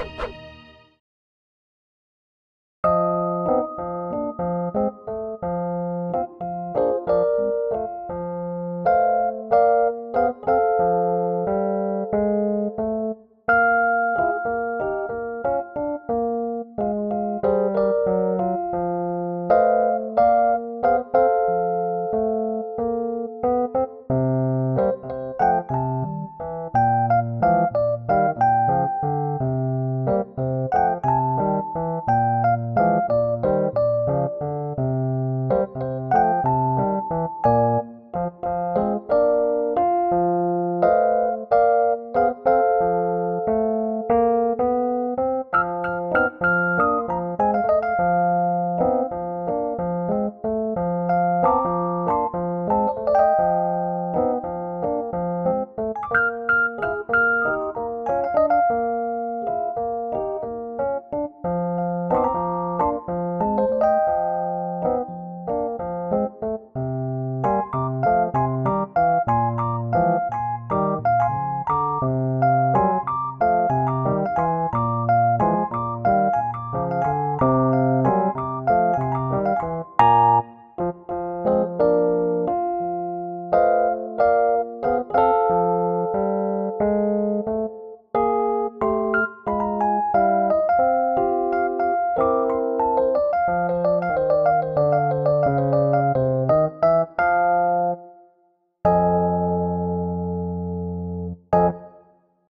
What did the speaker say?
Bye.